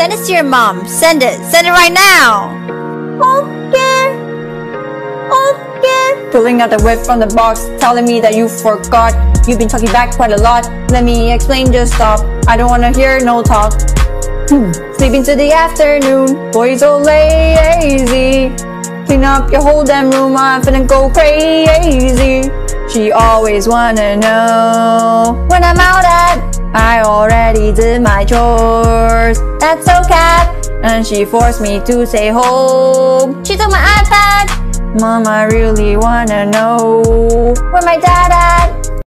Send it to your mom. Send it. Send it right now. Okay. Okay. Pulling out the whip from the box, telling me that you forgot. You've been talking back quite a lot. Let me explain, just stop. I don't wanna hear no talk. Hmm. Sleeping to the afternoon, Boys so lazy. Clean up your whole damn room, I'm finna go crazy. She always wanna know already did my chores. That's so cat. And she forced me to stay home. She took my iPad. Mom, I really wanna know where my dad at.